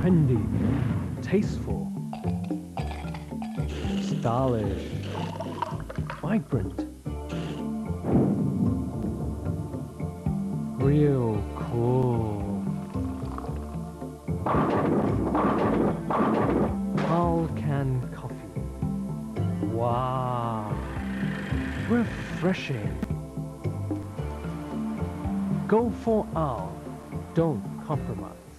trendy, tasteful, stylish, vibrant, real cool. Can coffee. Wow, refreshing. Go for Al. Don't compromise.